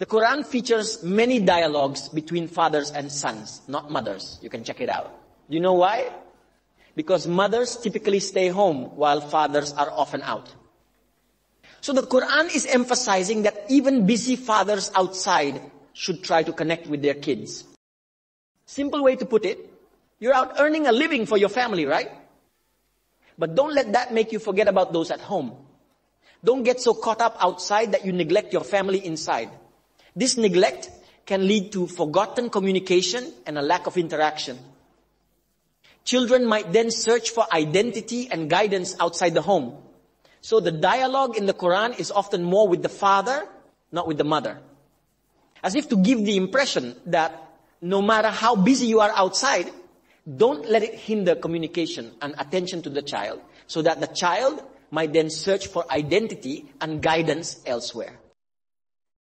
The Quran features many dialogues between fathers and sons, not mothers. You can check it out. Do you know why? Because mothers typically stay home while fathers are often out. So the Quran is emphasizing that even busy fathers outside should try to connect with their kids. Simple way to put it, you're out earning a living for your family, right? But don't let that make you forget about those at home. Don't get so caught up outside that you neglect your family inside. This neglect can lead to forgotten communication and a lack of interaction. Children might then search for identity and guidance outside the home. So the dialogue in the Quran is often more with the father, not with the mother. As if to give the impression that no matter how busy you are outside, don't let it hinder communication and attention to the child so that the child might then search for identity and guidance elsewhere.